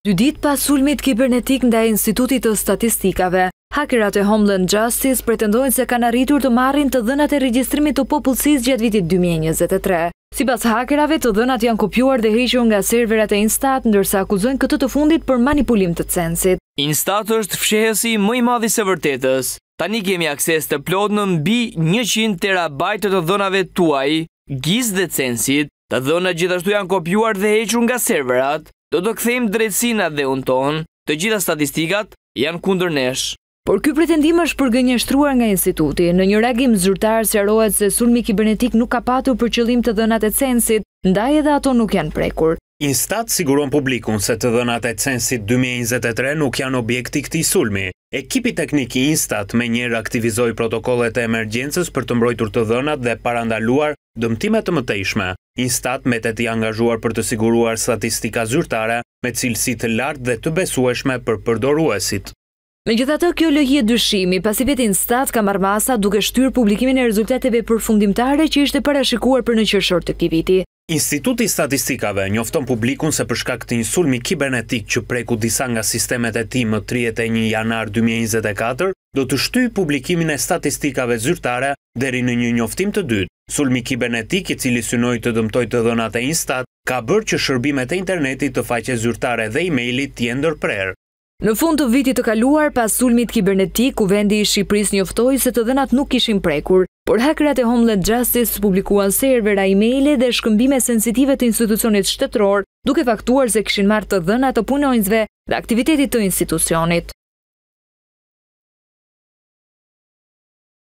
Dy ditë pas sulmit kibernetik ndaj Institutit të Statistikave, hakerat e Homeland Justice pretendojnë se kanë arritur të marrin të dhënat e regjistrimit të popullsisë gjatë vitit dy mijë e njëzet e tre. Sipas hakerave, të dhënat janë kopjuar dhe hequr nga serverat e Instat, ndërsa akuzojnë këtë të fundit për manipulim të censit. Instat është fshehësi më i madh i së vërtetës. Tani kemi akses të plotë në mbi njëqind terabajtë të të dhënave tuaj, GIS dhe censit. Të dhënat gjithashtu janë kopjuar dhe hequr nga serverat. Do të kthejmë drejtësinë në atdheun tonë. Të gjitha statistikat janë kundër nesh. Por ky pretendim është përgënjeshtruar nga instituti. Në një reagim zyrtar sqarohet se sulmi kibernetik nuk ka patur për qëllim të dhënat e censit, ndaj edhe ato nuk janë prekur. Instat siguron publikun se të dhënat e censit dy mijë e njëzet e tre nuk janë objekt i këtij sulmi. Ekipi teknik i Instat menjëherë aktivizoi protokollet e emergjencës për të mbrojtur të dhënat dhe parandaluar Dëmtime të mëtejshme, INSTAT mbetet i angazhuar për të siguruar statistika zyrtare me cilësi të lartë dhe të besueshme për përdoruesit. Megjithatë, kjo lë hije dyshimi, pasi vetë INSTAT ka marrë masa duke shtyrë publikimin e rezultateve përfundimtare që ishte parashikuar për në qershor të këtij viti. Instituti i Statistikave njofton publikun se për shkak të një sulmi kibernetik që preku disa nga sistemet e tij më tridhjetë e një janar dy mijë e njëzet e katër, do të shtyjë publikimin e statistikave zyrtare deri në një njoftim të dytë, sulmi kibernetik i cili synoi të dëmtojë të dhënat e Instat, ka bërë që shërbimet e internetit të faqes zyrtare dhe e-mailit të jenë ndërprerë. Në fund të vitit të kaluar, pas sulmit kibernetik, Kuvendi i Shqipërisë njoftoi se të dhënat nuk ishin prekur, por hakerat e Homeland Justice publikuan servera e-maile dhe shkëmbime sensitive të institucionit shtetëror, duke faktuar se kishin marrë të dhëna të punonjësve dhe aktivitetit të institucionit.